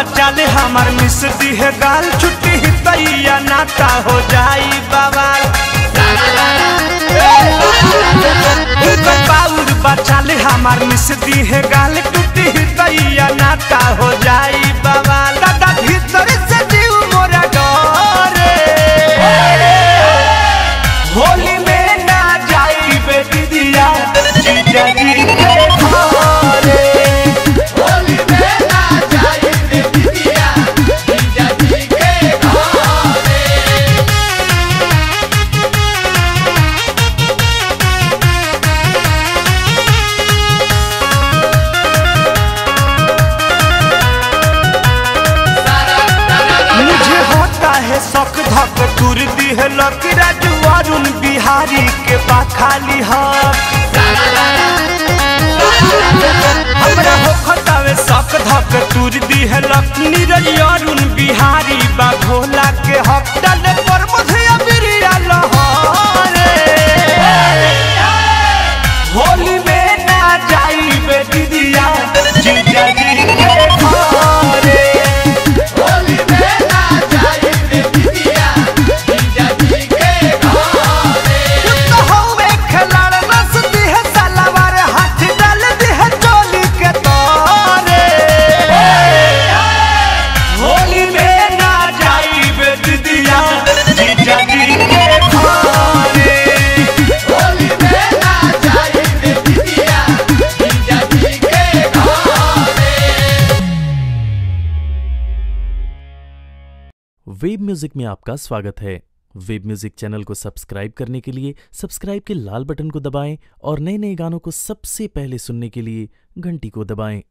चल, हमार मिस दी है गाल, छुट्टी तैया नाता हो जाई बाबा। पाउर हमार मिस दी है गाल टूटी तैया नाता हो जाई धक दी है लकी राजू, अरुण बिहारी के बाखाली हमरा होता है शौक, धक दूर दी है लकी नीरज, अरुण बिहारी बा भोला के हक। डले पर मुझे अबिरिया लहरे। होली वेब म्यूज़िक में आपका स्वागत है। वेब म्यूज़िक चैनल को सब्सक्राइब करने के लिए सब्सक्राइब के लाल बटन को दबाएँ और नए नए गानों को सबसे पहले सुनने के लिए घंटी को दबाएँ।